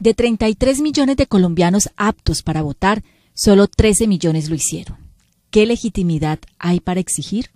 De 33 millones de colombianos aptos para votar, solo 13 millones lo hicieron. ¿Qué legitimidad hay para exigir?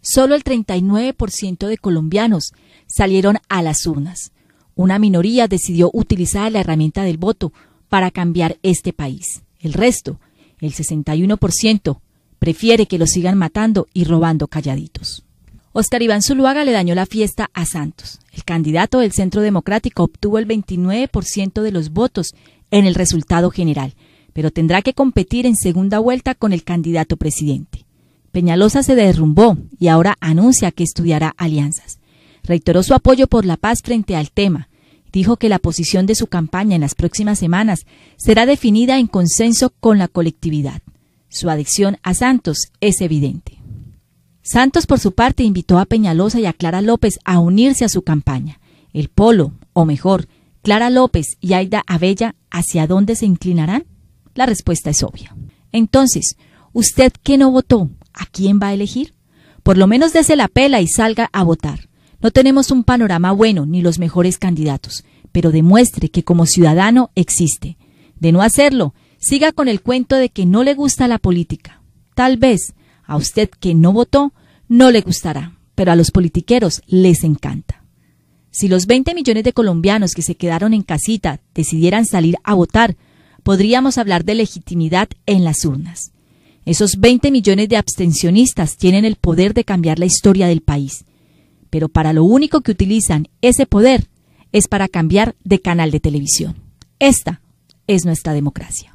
Solo el 39% de colombianos salieron a las urnas. Una minoría decidió utilizar la herramienta del voto para cambiar este país. El resto, el 61%, prefiere que lo sigan matando y robando calladitos. Oscar Iván Zuluaga le dañó la fiesta a Santos. El candidato del Centro Democrático obtuvo el 29% de los votos en el resultado general, pero tendrá que competir en segunda vuelta con el candidato presidente. Peñalosa se derrumbó y ahora anuncia que estudiará alianzas. Reiteró su apoyo por la paz frente al tema. Dijo que la posición de su campaña en las próximas semanas será definida en consenso con la colectividad. Su adicción a Santos es evidente. Santos, por su parte, invitó a Peñalosa y a Clara López a unirse a su campaña. El polo, o mejor, Clara López y Aida Abella, ¿hacia dónde se inclinarán? La respuesta es obvia. Entonces, ¿usted que no votó, a quién va a elegir? Por lo menos dése la pela y salga a votar. No tenemos un panorama bueno ni los mejores candidatos, pero demuestre que como ciudadano existe. De no hacerlo, siga con el cuento de que no le gusta la política. Tal vez a usted que no votó, no le gustará, pero a los politiqueros les encanta. Si los 20 millones de colombianos que se quedaron en casita decidieran salir a votar, podríamos hablar de legitimidad en las urnas. Esos 20 millones de abstencionistas tienen el poder de cambiar la historia del país, pero para lo único que utilizan ese poder es para cambiar de canal de televisión. Esta es nuestra democracia.